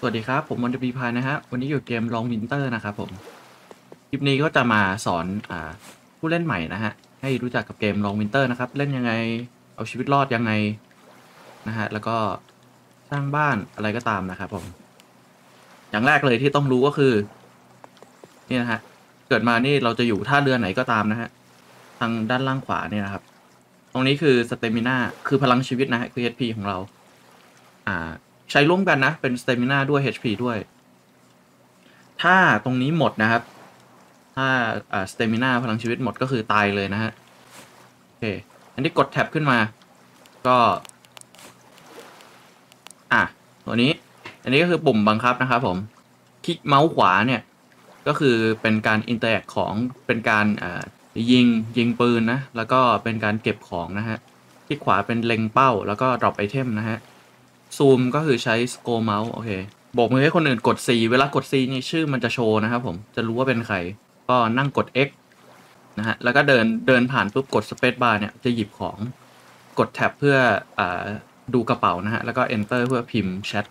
สวัสดีครับ ผมมอนเดบีพายนะฮะ วันนี้อยู่เกม Longvinter นะครับผม คลิปนี้ก็จะมาสอนอ่าผู้เล่นใหม่นะฮะ ให้รู้จักกับเกม Longvinter นะครับ เล่นยังไง เอาชีวิตรอดยังไงนะฮะ แล้วก็สร้างบ้านอะไรก็ตามนะครับผม อย่างแรกเลยที่ต้องรู้ก็คือ นี่นะฮะ เกิดมานี่เราจะอยู่ท่าเรือไหนก็ตามนะฮะ ทางด้านล่างขวาเนี่ยนะครับ ตรงนี้คือ staminaคือพลังชีวิตนะฮะคือ HP ของเรา อ่า ใช้ร่วมกันนะ เป็น stamina ด้วย HP ด้วย ถ้าตรงนี้หมดนะครับ ถ้าอ่า stamina พลังชีวิตหมดก็คือตายเลยนะฮะ โอเค อันนี้กด Tab ขึ้นมา ก็ อะ ตัวนี้ อันนี้ก็คือปุ่มบังคับนะครับผม คลิกเมาส์ขวาเนี่ย ก็คือเป็นการ interact ของ เป็นการอ่ายิงยิงปืนนะ แล้วก็เป็นการเก็บของนะฮะคลิกขวาเป็นเล็งเป้า แล้วก็ drop ไอเทมนะฮะ ซูมก็คือใช้สโกเมาส์โอเคโบกมือให้คนอื่นกด C เวลากด C นี่ชื่อมันจะโชว์นะครับผมจะรู้ว่าเป็นใคร ก็นั่งกด X นะฮะแล้วก็เดินเดินผ่านปุ๊บกด Space Bar เนี่ยจะหยิบของกดแท็บเพื่ออดูกระเป๋านะฮะ แล้วก็ Enter เพื่อพิมพ์แชท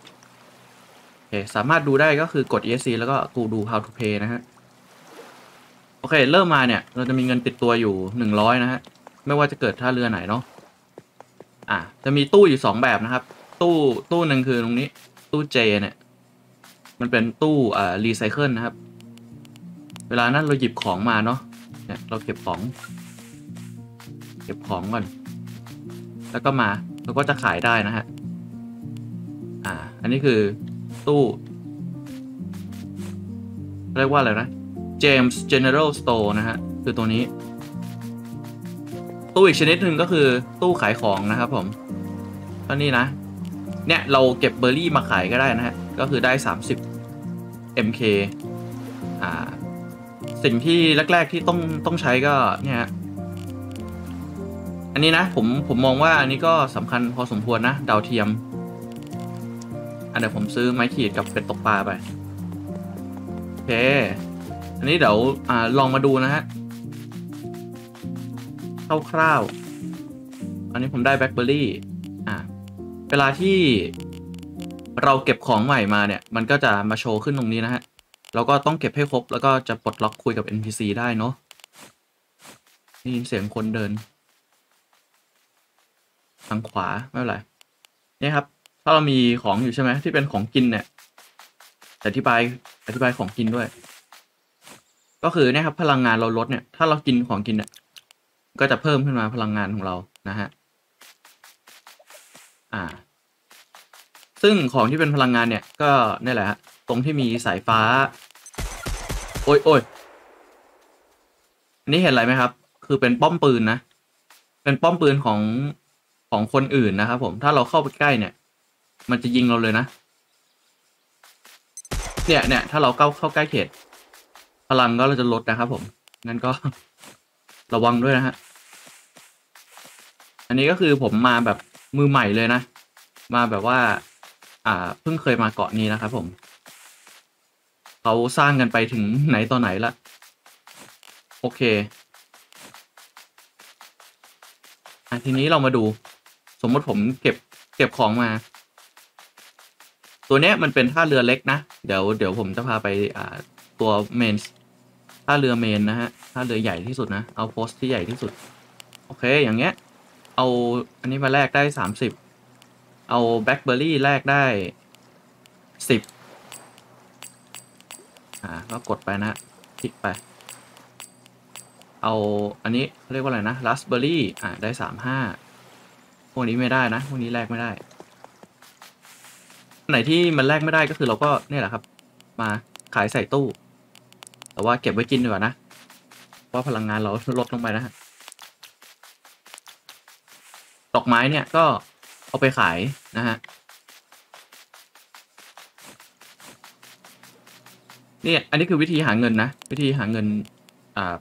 โอเคสามารถดูได้ก็คือกด ESC แล้วก็กูดู How to Pay นะฮะ โอเค เริ่มมาเนี่ย เราจะมีเงินติดตัวอยู่หนึ่งร้อยนะฮะ ไม่ว่าจะเกิดท่าเรือไหนเนาะอะจะมีตู้อยู่สองแบบนะครับ ตู้ตู้หนึ่งคือตรงนี้ ตู้เจเนี่ย มันเป็นตู้อ่ารีไซเคิลนะครับ เวลานั้นเราหยิบของมาเนาะเนี่ยเราเก็บของ เก็บของก่อน แล้วก็มาเราก็จะขายได้นะฮะอ่า อันนี้คือตู้เรียกว่าอะไรนะ James General Store นะฮะ คือตัวนี้ ตู้อีกชนิดหนึ่งก็คือตู้ขายของนะครับผมก็นี่นะ เนี่ยเราเก็บเบอร์รี่มาขายก็ได้นะฮะ ก็คือได้ 30 MK อ่า สิ่งที่แรก ๆที่ต้องต้องใช้ก็เนี่ยฮะอันนี้นะผมผมมองว่าอันนี้ก็สำคัญพอสมควรนะ ดาวเทียม อันเดี๋ยวผมซื้อไม้ขีดกับเป็ดตกปลาไป โอเค อันนี้เดี๋ยวอ่าลองมาดูนะฮะคร่าวๆอันนี้ผมได้แบล็คเบอร์รี่ เวลาที่เราเก็บของใหม่มาเนี่ย มันก็จะมาโชว์ขึ้นตรงนี้นะฮะ เราก็ต้องเก็บให้ครบ แล้วก็จะปลดล็อกคุยกับ NPC ได้เนาะได้ยินเสียงคนเดิน ทางขวา ไม่เป็นไรนี่ครับ ถ้าเรามีของอยู่ใช่ไหมที่เป็นของกินเนี่ยอธิบายอธิบายของกินด้วย ก็คือเนี่ยครับ พลังงานเราลดเนี่ย ถ้าเรากินของกินเนี่ย ก็จะเพิ่มขึ้นมาพลังงานของเรานะฮะ อ่า ซึ่งของที่เป็นพลังงานเนี่ย ก็นี่แหละฮะตรงที่มีสายฟ้า โอ้ยโอ้ยอันนี้เห็นอะไรไหมครับ คือเป็นป้อมปืนนะ เป็นป้อมปืนของของคนอื่นนะครับผม ถ้าเราเข้าไปใกล้เนี่ย มันจะยิงเราเลยนะ เนี่ยเนี่ยถ้าเราเข้าเข้าใกล้เขต พลังก็เราจะลดนะครับผม งั้นก็ระวังด้วยนะฮะ อันนี้ก็คือผมมาแบบ มือใหม่เลยนะ มาแบบว่า อ่า เพิ่งเคยมาเกาะนี้นะครับผม เขาสร้างกันไปถึงไหนต่อไหนละ โอเคอะทีนี้เรามาดู สมมติผมเก็บเก็บของมา ตัวเนี้ยมันเป็นท่าเรือเล็กนะ เดี๋ยวเดี๋ยวผมจะพาไปอ่าตัวเมนท่าเรือเมนนะฮะท่าเรือใหญ่ที่สุดนะ เอาโพสที่ใหญ่ที่สุด โอเค อย่างเงี้ย เอาอันนี้มาแลกได้สามสิบเอาแบล็คเบอร์รี่แลกได้สิบอ่าก็กดไปนะคลิกไป เอาอันนี้เรียกว่าอะไรนะราสเบอร์รี่อ่าได้สามห้าพวกนี้ไม่ได้นะ พวกนี้แลกไม่ได้ไหนที่มันแลกไม่ได้ก็คือเราก็เนี่ยแหละครับ มาขายใส่ตู้ แต่ว่าเก็บไว้กินดีกว่านะ เพราะพลังงานเราลดลงไปนะฮะ ดอกไม้เนี่ยก็เอาไปขายนะฮะนี่อันนี้คือวิธีหาเงินนะ วิธีหาเงินอ่า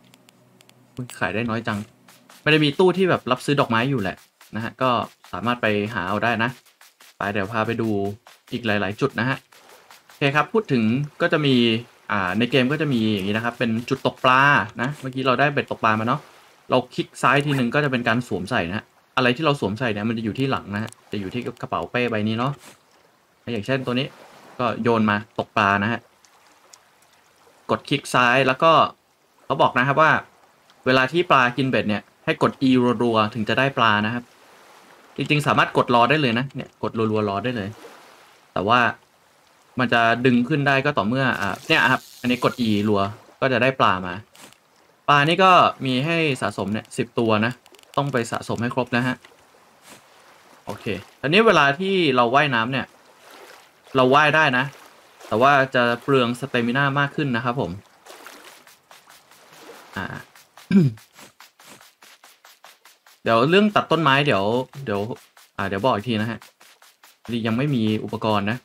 ขายได้น้อยจังไม่ได้มีตู้ที่แบบรับซื้อดอกไม้อยู่แหละนะฮะก็สามารถไปหาเอาได้นะ ไปเดี๋ยวพาไปดูอีกหลาย ๆ จุดนะฮะโอเคครับพูดถึงก็จะมีอ่าในเกมก็จะมีอย่างนี้นะครับ เป็นจุดตกปลานะ เมื่อกี้เราได้เบ็ดตกปลามาเนาะเราคลิกซ้ายทีหนึ่งก็จะเป็นการสวมใส่นะ อะไรที่เราสวมใส่เนี่ยมันจะอยู่ที่หลังนะฮะจะอยู่ที่กระเป๋าเป้ใบนี้เนาะอย่างเช่นตัวนี้ก็โยนมาตกปลานะฮะกดคลิกซ้ายแล้วก็เขาบอกนะครับว่า เวลาที่ปลากินเบ็ดเนี่ยให้กด E รัวๆถึงจะได้ปลานะครับ จริงๆ สามารถกดรอได้เลยนะเนี่ยกดรัวๆรอได้เลย แต่ว่ามันจะดึงขึ้นได้ก็ต่อเมื่ออ่าเนี่ยครับ อันนี้กด E รัวก็จะได้ปลามา ปลานี่ก็มีให้สะสมเนี่ยสิบตัวนะ ต้องไปสะสมให้ครบนะฮะ โอเคทีนี้เวลาที่เราว่ายน้ำเนี่ย เราว่ายได้นะ แต่ว่าจะเปลือง stamina มากขึ้นนะครับผม อ่า เดี๋ยวเรื่องตัดต้นไม้เดี๋ยว เดี๋ยว อ่า เดี๋ยวบอกอีกทีนะฮะนี่ยังไม่มีอุปกรณ์นะ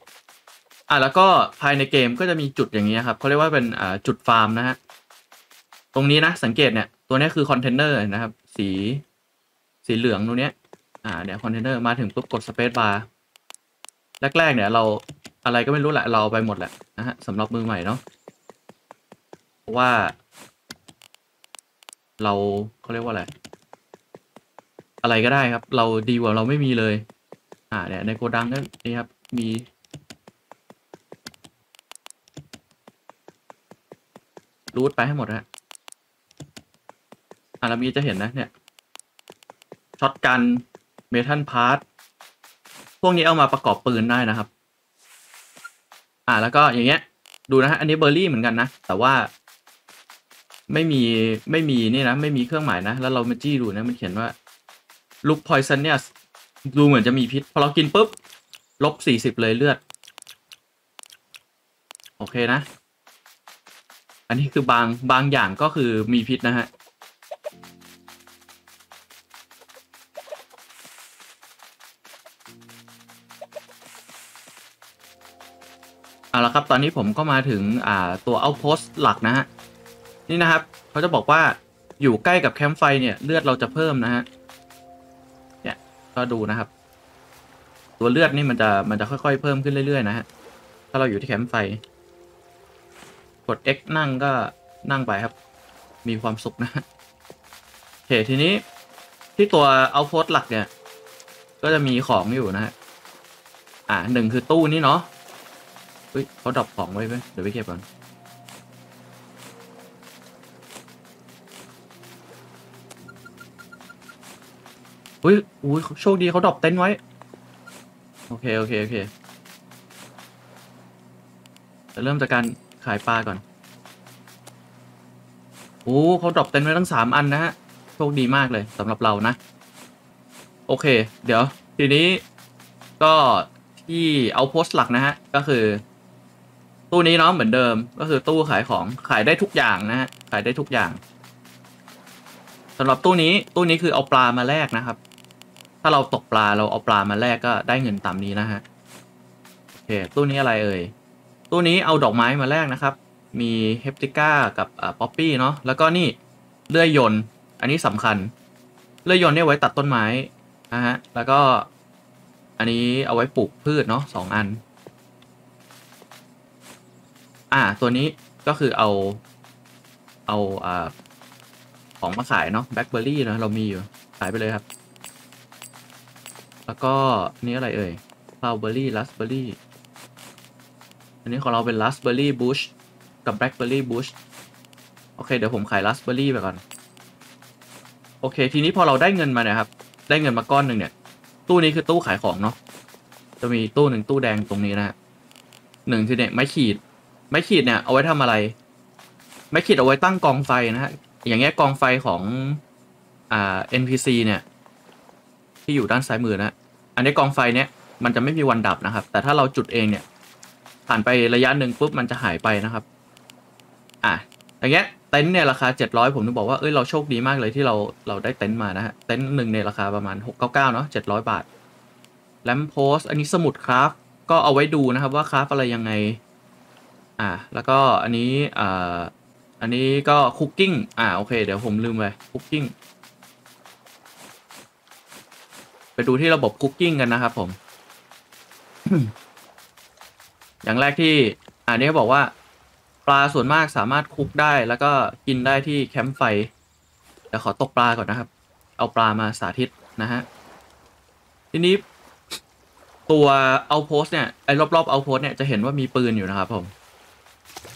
อ่าแล้วก็ภายในเกมก็จะมีจุดอย่างนี้ครับเขาเรียกว่าเป็นอ่าจุดฟาร์มนะฮะตรงนี้นะสังเกตเนี่ย ตัวนี้คือคอนเทนเนอร์นะครับ สี สีเหลืองตรงเนี้ยอ่าเดี๋ยวคอนเทนเนอร์มาถึงปุ๊บกด spacebar แรกๆเนี่ยเราอะไรก็ไม่รู้แหละเอาไปหมดแหละนะฮะสำหรับมือใหม่เนาะเพราะว่า เราเขาเรียกว่าอะไรอะไรก็ได้ครับ เราดีกว่าเราไม่มีเลย อ่าเนี่ยในโกดังก็นี่ครับมี loot ไปให้หมดฮะอ่าแล้วมีจะเห็นนะเนี่ย shotgun metal part พวกนี้เอามาประกอบปืนได้นะครับ อ่าแล้วก็อย่างเงี้ย ดูนะฮะอันนี้เบอร์รี่เหมือนกันนะ แต่ว่า ไม่มีไม่มีนี่นะ ไม่มีเครื่องหมายนะ แล้วเรามาจี้ดูนะ มันเขียนว่าลูกพอยซันเนี่ยดูเหมือนจะมีพิษ พอเรากินปุ๊บ ลบสี่สิบเลยเลือด โอเคนะ อันนี้คือบางบางอย่างก็คือมีพิษนะฮะ เอาละครับตอนนี้ผมก็มาถึงตัวเอาโพสหลักนะฮะนี่นะครับเขาจะบอกว่าอยู่ใกล้กับแคมป์ไฟเนี่ยเลือดเราจะเพิ่มนะฮะเนี่ยก็ดูนะครับ ตัวเลือดนี่มันจะมันจะค่อยๆเพิ่มขึ้นเรื่อยๆนะฮะถ้าเราอยู่ที่แคมป์ไฟ กด X นั่งก็นั่งไปครับ มีความสุขนะฮะโอเคทีนี้ที่ตัวเอาโพสหลักเนี่ย ก็จะมีของอยู่นะฮะอ่าหนึ่งคือตู้นี่เนาะ เฮ้ยเขา drop ของไว้ไหมเดี๋ยวไปเก็บก่อนอุ้ยอุ้ยโชคดีเขา drop เต็นท์ไว้ โอเค โอเค โอเคจะเริ่มจากการขายปลาก่อน โอ้เขา drop เต็นท์ไว้ทั้งสามอันนะฮะ โชคดีมากเลยสำหรับเรานะ โอเค เดี๋ยว ทีนี้ก็ที่ outpost หลักนะฮะ ก็คือ ตู้นี้เนาะเหมือนเดิม ก็คือตู้ขายของขายได้ทุกอย่างนะฮะขายได้ทุกอย่างสำหรับตู้นี้ตู้นี้คือเอาปลามาแลกนะครับ ถ้าเราตกปลาเราเอาปลามาแลกก็ได้เงินตามนี้นะฮะโอเคตู้นี้อะไรเอ่ยตู้นี้เอาดอกไม้มาแลกนะครับ มี hepatica กับ poppy เนาะแล้วก็นี่เลื่อยยนต์อันนี้สำคัญ เลื่อยยนต์เนี่ยไว้ตัดต้นไม้นะฮะแล้วก็อันนี้เอาไว้ปลูกพืชเนาะสองอัน อ่า ตัวนี้ก็คือเอา เอาอ่าของมาขายเนาะแบล็คเบอร์รี่นะเรามีอยู่ขายไปเลยครับ แล้วก็นี่อะไรเอ่ยคลาวเบอร์รี่ลัสเบอร์รี่อันนี้ของเราเป็นลัสเบอร์รี่บูชกับแบล็คเบอร์รี่บูชโอเค เดี๋ยวผมขายลัสเบอร์รี่ไปก่อน โอเค ทีนี้พอเราได้เงินมาเนี่ยครับ ได้เงินมาก้อนหนึ่งเนี่ย ตู้นี้คือตู้ขายของเนาะจะมีตู้หนึ่งตู้แดงตรงนี้นะฮะหนึ่งคือเนี่ยไม้ขีด ไม้ขีดเนี่ยเอาไว้ทำอะไร ไม้ขีดเอาไว้ตั้งกองไฟนะฮะ อย่างเงี้ยกองไฟของอ่า NPC เนี่ย ที่อยู่ด้านซ้ายมือนะ อันนี้กองไฟเนี่ยมันจะไม่มีวันดับนะครับ แต่ถ้าเราจุดเองเนี่ย ผ่านไประยะหนึ่งปุ๊บมันจะหายไปนะครับ อะอย่างเงี้ยเต็นท์เนี่ยราคาเจ็ดร้อยผมถึงบอกว่าเอ้ยเราโชคดีมากเลยที่เราเราได้เต็นท์มานะฮะ เต็นท์หนึ่งในราคาประมาณหกเก้าเก้าเนาะเจ็ดร้อยบาทแลมโพสอันนี้สมุดคราฟก็เอาไว้ดูนะครับว่าคราฟอะไรยังไง อ่าแล้วก็อันนี้อ่าอันนี้ก็คุกกิ้งอ่าโอเค เดี๋ยวผมลืมไปคุกกิ้งไปดูที่ระบบคุกกิ้งกันนะครับผม อย่างแรกที่อันนี้เขาบอกว่าปลาส่วนมากสามารถคุกได้แล้วก็กินได้ที่แคมป์ไฟเดี๋ยวขอตกปลาก่อนนะครับ เอาปลามาสาธิตนะฮะทีนี้ตัวเอาโพสเนี่ยไอ้รอบๆเอาโพสเนี่ยจะเห็นว่ามีปืนอยู่นะครับผม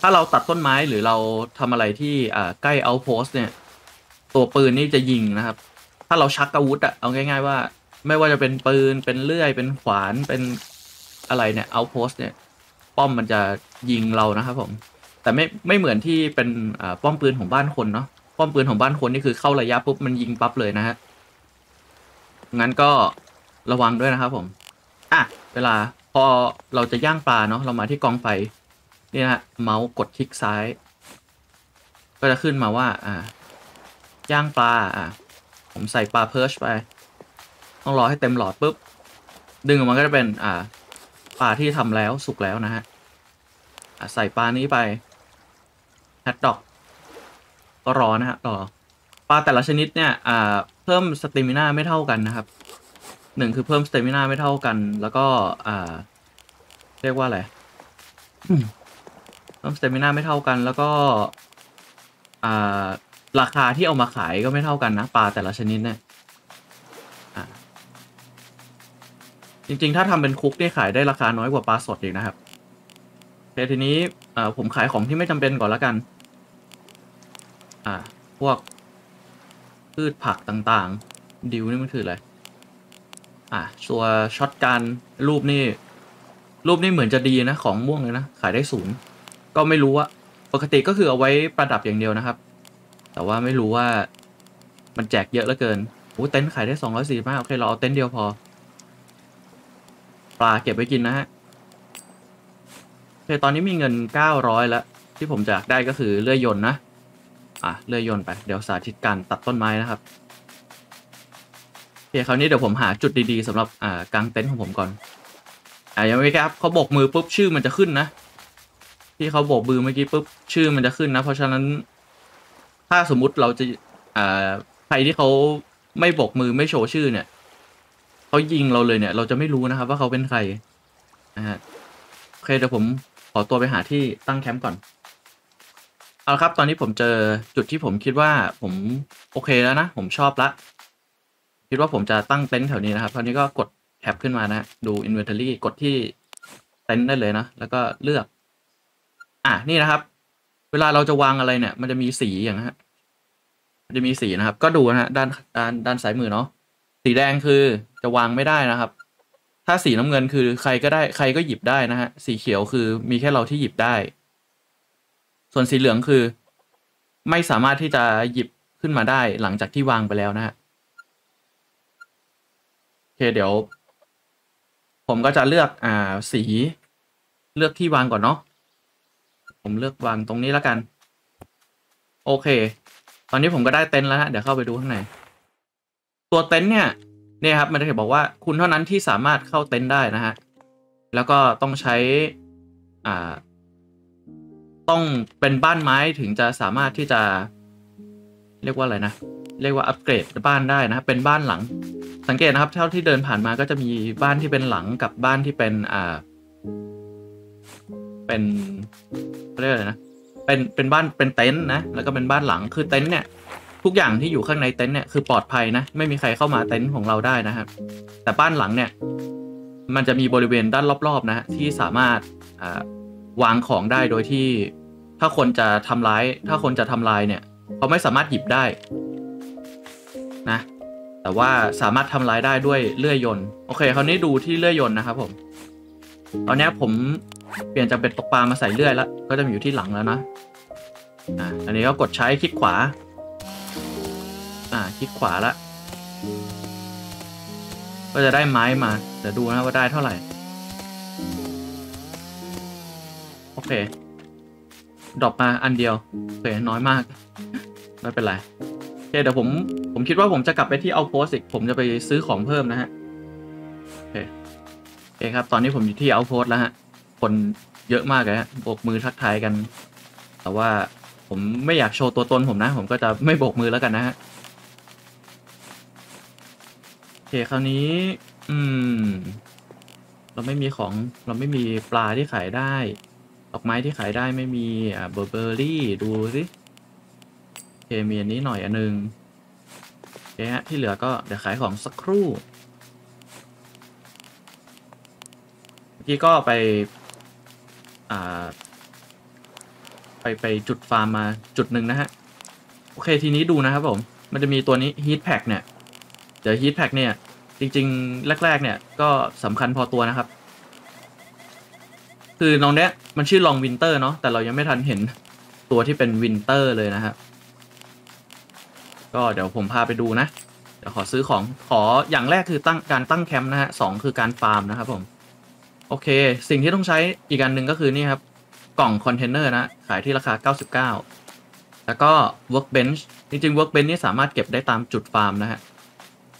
ถ้าเราตัดต้นไม้หรือเราทำอะไรที่อ่าใกล้เอาโพสเนี่ย ตัวปืนนี่จะยิงนะครับ ถ้าเราชักอาวุธอะเอาง่าย ๆ ว่า ไม่ว่าจะเป็นปืนเป็นเลื่อยเป็นขวานเป็นอะไรเนี่ยเอาโพสเนี่ย ป้อมมันจะยิงเรานะครับ ผม แต่ไม่ไม่เหมือนที่เป็นอ่าป้อมปืนของบ้านคนเนาะป้อมปืนของบ้านคนนี่คือเข้าระยะปุ๊บมันยิงปั๊บเลยนะฮะงั้นก็ระวังด้วยนะครับผม อะ เวลาพอเราจะย่างปลาเนาะเรามาที่กองไฟ นี่นะฮะเมาส์กดคลิกซ้าย ก็จะขึ้นมาว่า อ่า ย่างปลา อ่า ผมใส่ปลา perch ไป ต้องรอให้เต็มหลอดปุ๊บ ดึงออกมาก็จะเป็น อ่า ปลาที่ทำแล้วสุกแล้วนะฮะอะใส่ปลานี้ไป haddock ก็รอนะฮะรอปลาแต่ละชนิดเนี่ย อ่า เพิ่ม stamina ไม่เท่ากันนะครับหนึ่งคือเพิ่ม stamina ไม่เท่ากัน แล้วก็ อ่า เรียกว่าอะไร อืมเพิ่มสเตมินาไม่เท่ากันแล้วก็อ่าราคาที่เอามาขายก็ไม่เท่ากันนะปลาแต่ละชนิดเนี่ยจริงๆ ถ้าทำเป็นคุกนี่ขายได้ราคาน้อยกว่าปลาสดอีกนะครับแต่ทีนี้ผมขายของที่ไม่จำเป็นก่อนล้วกัน อ่า พวกพืชผักต่างๆ ดิวนี่มันคืออะไร อะตัวช็อตการรูปนี่ รูปนี่เหมือนจะดีนะ ของม่วงเลยนะ ขายได้ศูนย์ ก็ไม่รู้ว่าปกติก็คือเอาไว้ประดับอย่างเดียวนะครับ แต่ว่าไม่รู้ว่ามันแจกเยอะเหลือเกินโอ้เต็นท์ขายได้สองร้อยสี่มากโอเคเราเอาเต็นท์เดียวพอ ปลาเก็บไว้กินนะฮะโอเคตอนนี้มีเงินเก้าร้อยแล้วที่ผมจะอยากได้ก็คือเลื่อยยนต์นะ อะเลื่อยยนต์ไป เดี๋ยวสาธิตการตัดต้นไม้นะครับโอเคคราวนี้เดี๋ยวผมหาจุดดีๆสำหรับอ่ากางเต็นท์ของผมก่อนอ่ายังไม่ครับเขาโบกมือปุ๊บชื่อมันจะขึ้นนะ ที่เขาโบกมือเมื่อกี้ปุ๊บชื่อมันจะขึ้นนะ เพราะฉะนั้น ถ้าสมมุติเราจะอ่าใครที่เขาไม่โบกมือไม่โชว์ชื่อเนี่ยเขายิงเราเลยเนี่ย เราจะไม่รู้นะครับ ว่าเขาเป็นใครนะฮะโอเคเดี๋ยวผมขอตัวไปหาที่ตั้งแคมป์ก่อน เอาละครับ ตอนนี้ผมเจอจุดที่ผมคิดว่าผมโอเคแล้วนะ ผมชอบละ คิดว่าผมจะตั้งเต็นท์แถวนี้นะครับ คราวนี้ก็กดแท็บขึ้นมานะ ดู inventory กดที่เต็นท์ได้เลยนะ แล้วก็เลือก อะนี่นะครับ เวลาเราจะวางอะไรเนี่ย มันจะมีสีอย่างนะฮะจะมีสีนะครับ ก็ดูนะฮะด้านด้านด้านซ้ายมือเนาะสีแดงคือจะวางไม่ได้นะครับ ถ้าสีน้ำเงินคือใครก็ได้ใครก็หยิบได้นะฮะสีเขียวคือมีแค่เราที่หยิบได้ ส่วนสีเหลืองคือ ไม่สามารถที่จะหยิบขึ้นมาได้หลังจากที่วางไปแล้วนะฮะโอเคเดี๋ยว ผมก็จะเลือกอ่าสีเลือกที่วางก่อนเนาะ ผมเลือกวางตรงนี้แล้วกัน โอเค ตอนนี้ผมก็ได้เต็นท์แล้วฮะเดี๋ยวเข้าไปดูข้างในตัวเต็นท์เนี่ยเนี่ยครับมันจะบอกว่าคุณเท่านั้นที่สามารถเข้าเต็นท์ได้นะฮะแล้วก็ต้องใช้อ่าต้องเป็นบ้านไม้ถึงจะสามารถที่จะ เรียกว่าอะไรนะ เรียกว่าอัปเกรดบ้านได้นะ เป็นบ้านหลัง สังเกตนะครับ เท่าที่เดินผ่านมาก็จะมีบ้านที่เป็นหลังกับบ้านที่เป็นอ่า เป็นเรียกอะไรนะเป็นเป็นบ้านเป็นเต็นท์นะแล้วก็เป็นบ้านหลังคือเต็นท์เนี่ย ทุกอย่างที่อยู่ข้างในเต็นท์เนี่ยคือปลอดภัยนะ ไม่มีใครเข้ามาเต็นท์ของเราได้นะครับ แต่บ้านหลังเนี่ย มันจะมีบริเวณด้านรอบๆนะฮะที่สามารถวางของได้โดยที่ถ้าคนจะทำร้าย ถ้าคนจะทำลายเนี่ย เขาไม่สามารถหยิบได้นะ แต่ว่าสามารถทำลายได้ด้วยเลื่อยยนต์โอเคคราวนี้ดูที่เลื่อยยนต์นะครับผมตอนนี้ผม เปลี่ยนจากเป็ดตกปลามาใส่เลื่อยแล้ว ก็จะมาอยู่ที่หลังแล้วนะอ่าอันนี้ก็กดใช้คลิกขวา อ่าคลิกขวาละ ก็จะได้ไม้มาเดี๋ยวดูนะว่าได้เท่าไหร่ โอเค ดรอปมาอันเดียว โอเค น้อยมาก ไม่เป็นไร โอเคเดี๋ยวผม ผมคิดว่าผมจะกลับไปที่เอาโพสอีก ผมจะไปซื้อของเพิ่มนะฮะ โอเคโอเคครับ ตอนนี้ผมอยู่ที่เอาโพสแล้วฮะ คนเยอะมากเลยฮะโบกมือทักทายกัน แต่ว่าผมไม่อยากโชว์ตัวตนผมนะ ผมก็จะไม่โบกมือแล้วกันนะฮะโอเคคราวนี้ อืม เราไม่มีของ เราไม่มีปลาที่ขายได้ดอกไม้ที่ขายได้ไม่มีอ่าเบอร์เบอรี่ดูสิโอเคมีอันนี้หน่อยอันหนึงโอเคฮะที่เหลือก็เดี๋ยวขายของสักครู่เมื่อกี้ก็ไป ไปไปจุดฟาร์มมาจุดหนึ่งนะฮะ โอเคทีนี้ดูนะครับผม มันจะมีตัวนี้ Heat Pack เนี่ย เดี๋ยว Heat Pack เนี่ย จริง ๆ แรก ๆ เนี่ยก็สำคัญพอตัวนะครับ คือน้องเนี้ยมันชื่อ Longvinter เนาะแต่เรายังไม่ทันเห็นตัวที่เป็น winter เลยนะครับ ก็เดี๋ยวผมพาไปดูนะ เดี๋ยวขอซื้อของขออย่างแรกคือตั้งการตั้งแคมป์นะฮะสองคือการฟาร์มนะครับผม โอเค สิ่งที่ต้องใช้อีกอันหนึ่งก็คือนี่ครับ กล่องคอนเทนเนอร์นะ ขายที่ราคา 99 แล้วก็ workbench จริงๆ workbench นี่สามารถเก็บได้ตามจุดฟาร์มนะฮะ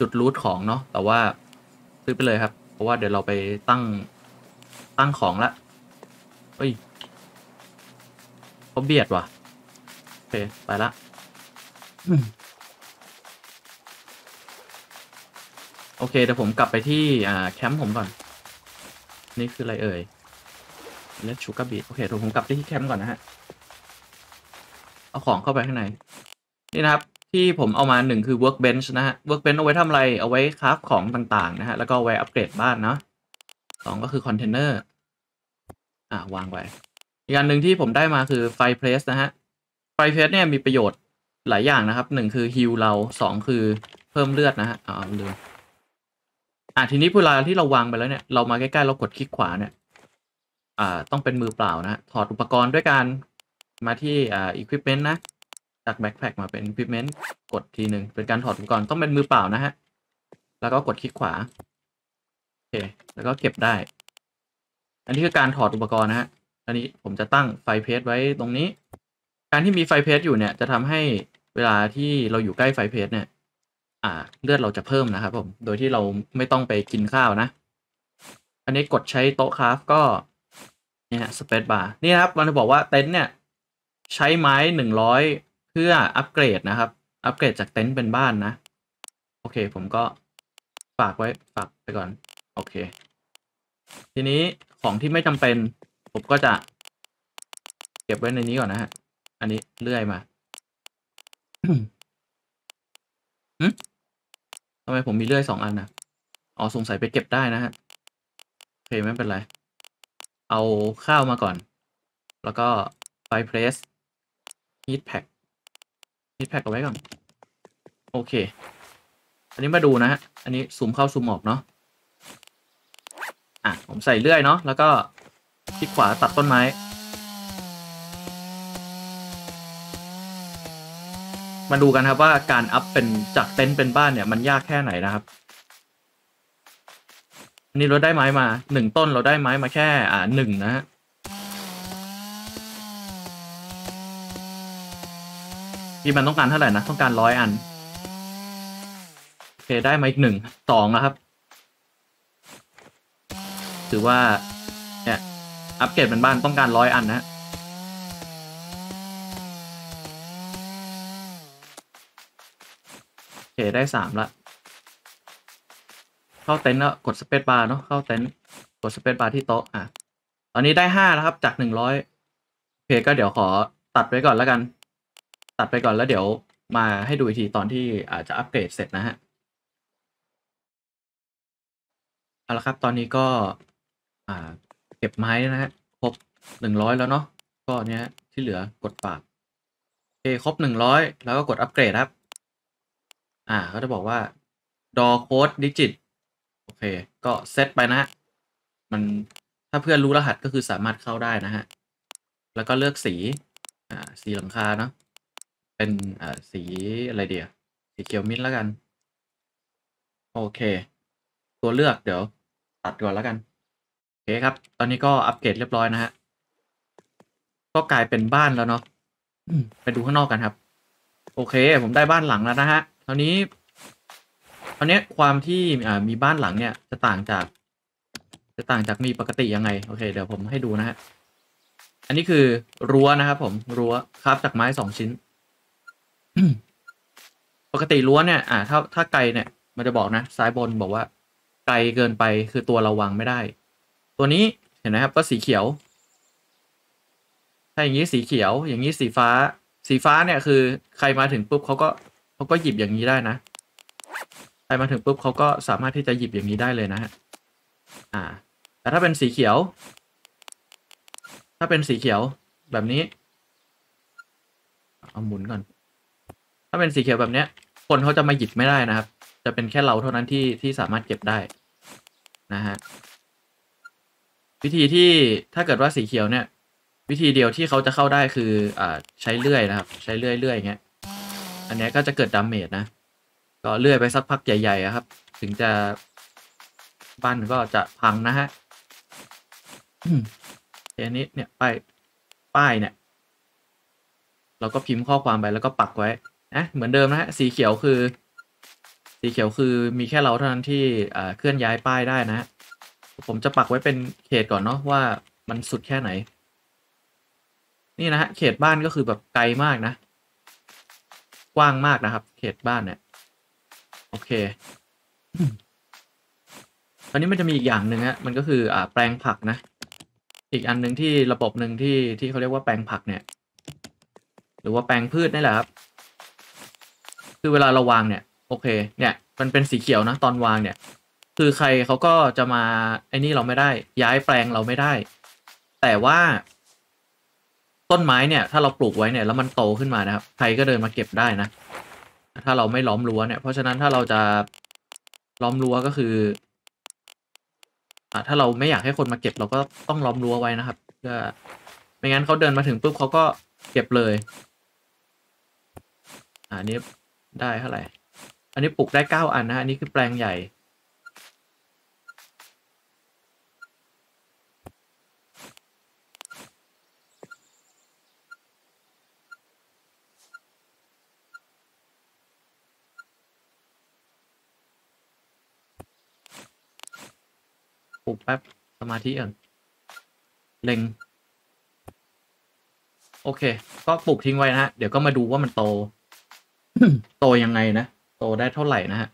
จุด loot ของเนาะแต่ว่าซื้อไปเลยครับ เพราะว่าเดี๋ยวเราไปตั้งตั้งของละเฮ้ยเขาเบียดว่ะโอเคไปละโอเคเดี๋ยวผมกลับไปที่แคมป์ผมก่อน นี่คืออะไรเอ่ย red sugar beet โอเคเดี๋ยวผมกลับไปที่แคมป์ก่อนนะฮะ เอาของเข้าไปข้างใน นี่นะครับ ที่ผมเอามาหนึ่งคือ workbench นะฮะ workbench เอาไว้ทำอะไร เอาไว้ craft ของต่างๆนะฮะ แล้วก็ไว้อัปเกรดบ้านเนาะสองก็คือคอนเทนเนอร์ อ่าวางไว้ อีกอันหนึ่งที่ผมได้มาคือไฟเพรสนะฮะ ไฟเพรสเนี่ยมีประโยชน์หลายอย่างนะครับหนึ่งคือฮิลเราสองคือเพิ่มเลือดนะฮะ อ๋อลืม อะทีนี้เวลาที่เราวางไปแล้วเนี่ยเรามาใกล้ๆเรากดคลิกขวาเนี่ย อ่า ต้องเป็นมือเปล่านะถอดอุปกรณ์ด้วยการมาที่อ่า equipment นะ จากแบ็คแพคมาเป็น equipment กดทีหนึ่งเป็นการถอดอุปกรณ์ต้องเป็นมือเปล่านะฮะ แล้วก็กดคลิกขวาโอเคแล้วก็เก็บได้ อันนี้คือการถอดอุปกรณ์นะฮะอันนี้ผมจะตั้งไฟเพจไว้ตรงนี้ การที่มีไฟเพจอยู่เนี่ยจะทำให้เวลาที่เราอยู่ใกล้ไฟเพจเนี่ย อ่า เลือดเราจะเพิ่มนะครับผม โดยที่เราไม่ต้องไปกินข้าวนะ อันนี้กดใช้โต๊ะคราฟก็เนี่ยฮะสเปซบาร์นี่นะครับ มันจะบอกว่าเต็นท์เนี่ย ใช้ไม้หนึ่งร้อยเพื่ออัปเกรดนะครับ อัปเกรดจากเต็นท์เป็นบ้านนะ โอเค ผมก็ฝากไว้ฝากไปก่อน โอเค ทีนี้ของที่ไม่จำเป็น ผมก็จะ เก็บไว้ในนี้ก่อนนะฮะ อันนี้เลื่อยมาหึ ทำไมผมมีเลื่อยสองอันนะอ๋อสงสัยไปเก็บได้นะฮะโอเคไม่เป็นไร เอาข้าวมาก่อน แล้วก็ไฟเพรสฮีทแพ็คฮีทแพ็คเอาไว้ก่อน โอเค อันนี้มาดูนะฮะ อันนี้ซูมเข้าซูมออกเนาะ อะ ผมใส่เลื่อยเนาะ แล้วก็คลิกขวาตัดต้นไม้ มาดูกันครับว่าการอัพเป็นจากเต็นท์เป็นบ้านเนี่ยมันยากแค่ไหนนะครับนนี้เราได้ไม้มาหนึ่งต้นเราได้ไม้มาแค่อ่าหนึ่งนะฮะที่มันต้องการเท่าไหร่นะต้องการร้อยอันโอเคได้มาอีกหนึ่งสองนะครับ ถือว่าเนี่ยอัปเกรดเป็นบ้านต้องการร้อยอันนะฮะโอ เค ได้สามละ เข้าเต็นท์แล้วกด spacebar เนาะเข้าเต็นท์กด spacebar ที่โต๊ะอะตอนนี้ได้ห้าแล้วครับ จากหนึ่งร้อยโอเคก็เดี๋ยวขอตัดไว้ก่อนแล้วกัน ตัดไปก่อนแล้วเดี๋ยวมาให้ดูอีกทีตอนที่อาจจะอัปเกรดเสร็จนะฮะเอาละครับตอนนี้ก็อ่าเก็บไม้นะฮะครบหนึ่งร้อยแล้วเนาะก็เนี้ยที่เหลือกดฝากโอเคครบหนึ่งร้อยแล้วก็กดอัปเกรดครับ อ่าเขาจะบอกว่าดอโค้ดดิจิตโอเค ก็เซตไปนะฮะ มันถ้าเพื่อนรู้รหัสก็คือสามารถเข้าได้นะฮะ แล้วก็เลือกสี อ่า สีหลังคาเนาะ เป็น อ่า สีอะไรเดียวสีเขียวมิ้นแล้วกัน โอเค ตัวเลือกเดี๋ยว ตัดก่อนแล้วกัน โอเคครับ ตอนนี้ก็อัปเกรดเรียบร้อยนะฮะ ก็กลายเป็นบ้านแล้วเนาะไปดูข้างนอกกันครับ โอเค ผมได้บ้านหลังแล้วนะฮะ ตอนนี้ตอนนี้ความที่มีบ้านหลังเนี่ยจะต่างจาก จะต่างจากมีปกติยังไง โอเค เดี๋ยวผมให้ดูนะฮะ อันนี้คือรั้วนะครับผมรั้วคราฟจากไม้สองชิ้น ปกติรั้วเนี่ย อ่า ถ้าถ้าไกลเนี่ย มันจะบอกนะ ซ้ายบนบอกว่า ไกลเกินไปคือตัวเราวางไม่ได้ ตัวนี้เห็นไหมครับ ก็สีเขียว ถ้าอย่างนี้สีเขียว อย่างนี้สีฟ้า สีฟ้าเนี่ยคือ ใครมาถึงปุ๊บเขาก็ เขาก็หยิบอย่างนี้ได้นะใครมาถึงปุ๊บเขาก็สามารถที่จะหยิบอย่างนี้ได้เลยนะฮะอ่า แต่ถ้าเป็นสีเขียว ถ้าเป็นสีเขียวแบบนี้ เอาหมุนก่อน ถ้าเป็นสีเขียวแบบเนี้ย คนเขาจะมาหยิบไม่ได้นะครับ จะเป็นแค่เราเท่านั้นที่ที่สามารถเก็บได้นะฮะวิธีที่ถ้าเกิดว่าสีเขียวเนี่ย วิธีเดียวที่เขาจะเข้าได้คืออ่าใช้เลื่อยนะครับ ใช้เลื่อยเลื่อยอย่างเงี้ย อันนี้ก็จะเกิดดาเมจนะ ก็เลื่อยไปสักพักใหญ่ๆครับ ถึงจะบ้านก็จะพังนะฮะอันนี้เนี่ยป้ายป้ายเนี่ย เราก็พิมพ์ข้อความไปแล้วก็ปักไว้นะเหมือนเดิมนะฮะสีเขียวคือ สีเขียวคือมีแค่เราเท่านั้นที่เคลื่อนย้ายป้ายได้นะฮะผมจะปักไว้เป็นเขตก่อนเนาะว่ามันสุดแค่ไหน นี่นะฮะเขตบ้านก็คือแบบไกลมากนะ กว้างมากนะครับ เขตบ้านเนี่ย โอเคตอนนี้มันจะมีอีกอย่างหนึ่งฮะมันก็คืออ่าแปลงผักนะ อีกอันหนึ่งที่ระบบหนึ่งที่ที่เขาเรียกว่าแปลงผักเนี่ย หรือว่าแปลงพืชนี่แหละครับ คือเวลาเราวางเนี่ย โอเค เนี่ย มันเป็นสีเขียวนะตอนวางเนี่ย คือใครเขาก็จะมาไอ้นี่เราไม่ได้ ย้ายแปลงเราไม่ได้ แต่ว่า ต้นไม้เนี่ย ถ้าเราปลูกไว้เนี่ยแล้วมันโตขึ้นมานะครับ ใครก็เดินมาเก็บได้นะ ถ้าเราไม่ล้อมรั้วเนี่ย เพราะฉะนั้นถ้าเราจะล้อมรั้วก็คืออ่าถ้าเราไม่อยากให้คนมาเก็บเราก็ต้องล้อมรั้วไว้นะครับเพื่อไม่งั้นเขาเดินมาถึงปุ๊บเขาก็เก็บเลย อ่านี้ได้เท่าไหร่ อันนี้ปลูกได้เก้าอันนะ อันนี้คือแปลงใหญ่ ปลูกแป๊บ สมาธิก่อนเล็ง โอเค ก็ปลูกทิ้งไว้นะฮะ เดี๋ยวก็มาดูว่ามันโต โตยังไงนะ โตได้เท่าไหร่นะฮะ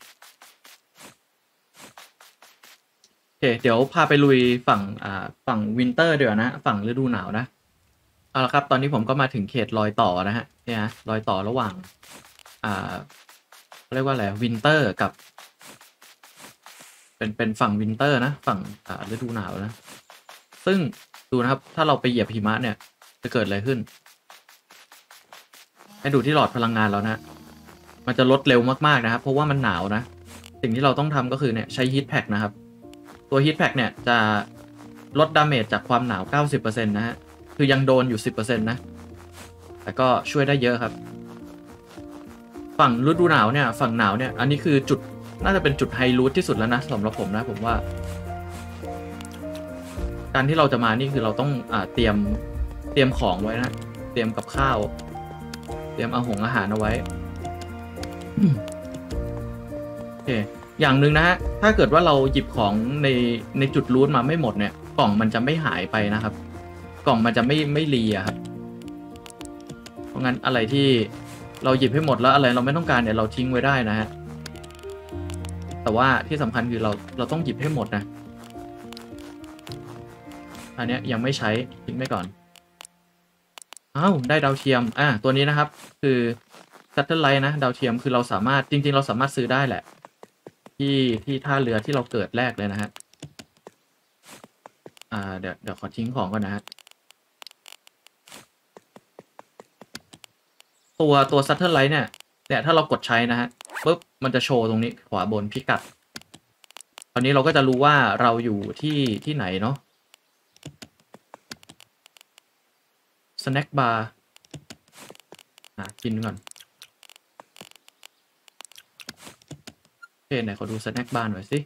โอเค เดี๋ยวพาไปลุยฝั่ง อ่า ฝั่ง winter เดี๋ยวนะ ฝั่งฤดูหนาวนะ เอาละครับ ตอนนี้ผมก็มาถึงเขตรอยต่อนะฮะ เนี่ยนะรอยต่อระหว่าง อ่าเรียกว่าอะไร winter กับ เป็นเป็นฝั่ง winter นะ ฝั่งอ่าฤดูหนาวนะ ซึ่งดูนะครับ ถ้าเราไปเหยียบหิมะเนี่ย จะเกิดอะไรขึ้น ให้ดูที่หลอดพลังงานแล้วนะ มันจะลดเร็วมากๆนะครับ เพราะว่ามันหนาวนะ สิ่งที่เราต้องทำก็คือเนี่ยใช้ heat pack นะครับ ตัว heat pack เนี่ยจะลด damage จากความหนาว 90%นะฮะ คือยังโดนอยู่ 10%นะ แต่ก็ช่วยได้เยอะครับ ฝั่งฤดูหนาวเนี่ย ฝั่งหนาวเนี่ย อันนี้คือจุด น่าจะเป็นจุดไฮรูทที่สุดแล้วนะสำหรับผมนะผมว่า การที่เราจะมานี่คือเราต้องอ่าเตรียมเตรียมของไว้นะ เตรียมกับข้าว เตรียมอาหงอาหารเอาไว้โอเคอย่างหนึ่งนะฮะ ถ้าเกิดว่าเราหยิบของในในจุดรูทมาไม่หมดเนี่ย กล่องมันจะไม่หายไปนะครับ กล่องมันจะไม่ไม่รีอะครับ เพราะงั้นอะไรที่เราหยิบให้หมดแล้วอะไรเราไม่ต้องการเนี่ยเราทิ้งไว้ได้นะฮะ แต่ว่าที่สำคัญคือเราเราต้องหยิบให้หมดนะ อันเนี้ยยังไม่ใช้ทิ้งไว้ก่อนอ้าวได้ดาวเทียม อ่าตัวนี้นะครับ คือ Satellite นะดาวเทียมคือเราสามารถจริง ๆ เราสามารถซื้อได้แหละ ที่ที่ท่าเรือที่เราเกิดแรกเลยนะฮะอ่าเดี๋ยวเดี๋ยวขอทิ้งของก่อนนะฮะตัวตัว Satellite เนี่ยเนี่ยถ้าเรากดใช้นะฮะ ปุ๊บมันจะโชว์ตรงนี้ขวาบนพิกัด ตอนนี้เราก็จะรู้ว่าเราอยู่ที่ที่ไหนเนาะ snack bar อะกินก่อน โอเคไหนขอดู snack bar หน่อยสิ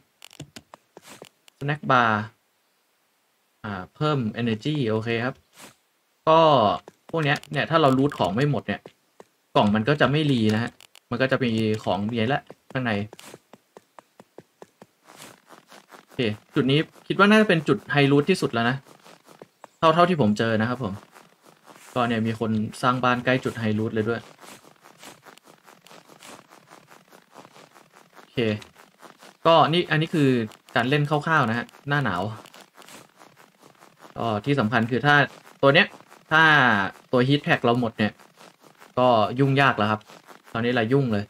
snack bar อ่าเพิ่ม energy โอเคครับ ก็พวกเนี้ยเนี่ยถ้าเรา loot ของไม่หมดเนี่ย กล่องมันก็จะไม่ re นะฮะ มันก็จะมีของเยอะและข้างในโอเคจุดนี้คิดว่าน่าจะเป็นจุด high loot ที่สุดแล้วนะ เท่าเท่าที่ผมเจอนะครับผม ก็เนี่ยมีคนสร้างบ้านใกล้จุด high loot เลยด้วยโอเค ก็นี่อันนี้คือการเล่นคร่าวๆนะฮะหน้าหนาวก็ที่สำคัญคือถ้าตัวเนี้ย ถ้าตัวฮีทแพ็กเราหมดเนี่ย ก็ยุ่งยากแล้วครับ ตอนนี้เรายุ่งเลย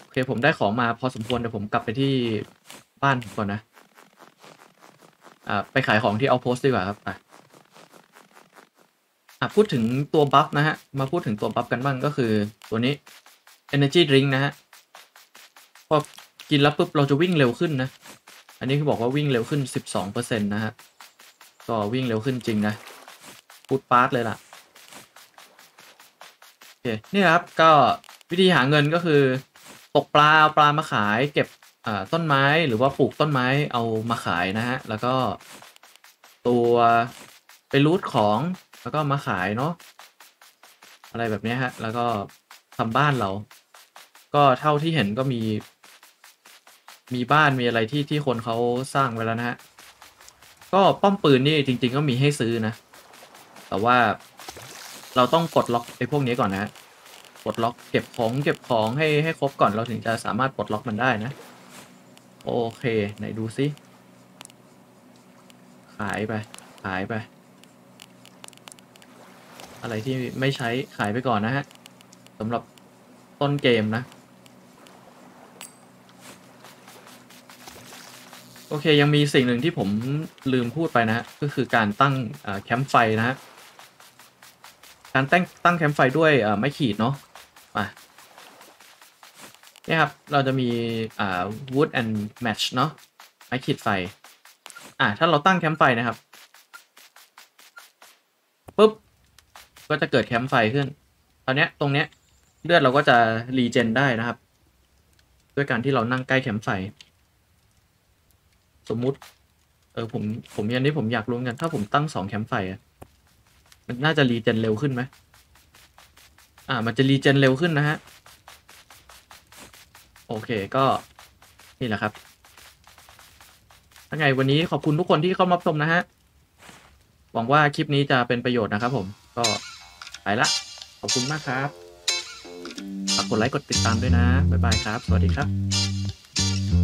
โอเคผมได้ของมาพอสมควรเดี๋ยวผมกลับไปที่บ้านก่อนนะ อ่าไปขายของที่เอาโพสดีกว่าครับอะอะพูดถึงตัวบัฟนะฮะ มาพูดถึงตัวบัฟกันบ้างก็คือตัวนี้ energy drink นะฮะ พอกินแล้วปุ๊บเราจะวิ่งเร็วขึ้นนะ อันนี้คือบอกว่าวิ่งเร็วขึ้น 12%นะฮะ ก็วิ่งเร็วขึ้นจริงนะพูดปาร์ตเลยล่ะ อเคนี่ครับก็วิธีหาเงินก็คือตกปลาเอาปลามาขาย เก็บต้นไม้หรือว่าปลูกต้นไม้เอามาขายนะฮะแล้วก็ตัวไป loot ของแล้วก็มาขายเนาะอะไรแบบนี้ฮะ แล้วก็ทำบ้านเรา ก็เท่าที่เห็นก็มี มีบ้านมีอะไรที่ที่คนเขาสร้างไว้แล้วนะฮะก็ป้อมปืนนี่จริง ๆ ก็มีให้ซื้อนะ แต่ว่า เราต้องกดล็อกไอ้พวกนี้ก่อนนะฮะกดล็อกเก็บของเก็บของให้ให้ครบก่อนเราถึงจะสามารถปลดล็อกมันได้นะ โอเค ไหนดูซิ ขายไป ขายไป อะไรที่ไม่ใช้ขายไปก่อนนะฮะสำหรับต้นเกมนะ โอเคยังมีสิ่งหนึ่งที่ผมลืมพูดไปนะฮะก็คือการตั้งแคมป์ไฟนะฮะ การตั้งตั้งแคมป์ไฟด้วยไม้ขีดเนาะมาเนี่ยครับ เราจะมีอ่า wood and match เนาะไม้ขีดไฟ อ่าถ้าเราตั้งแคมป์ไฟนะครับปุ๊บ ก็จะเกิดแคมป์ไฟขึ้น ตอนเนี้ยตรงเนี้ยเลือดเราก็จะ regen ได้นะครับ ด้วยการที่เรานั่งใกล้แคมป์ไฟ สมมุติ เออผมผมยันนี้ผมอยากรู้กัน ถ้าผมตั้งสองแคมป์ไฟอะ มันน่าจะรีเจนเร็วขึ้นไหมอ่า มันจะรีเจนเร็วขึ้นนะฮะ โอเคก็นี่แหละครับถ้าไงวันนี้ขอบคุณทุกคนที่เข้ามาชมนะฮะ หวังว่าคลิปนี้จะเป็นประโยชน์นะครับผม ก็ไปละ ขอบคุณมากครับ ฝากกดไลค์กดติดตามด้วยนะ บ๊ายบายครับ สวัสดีครับ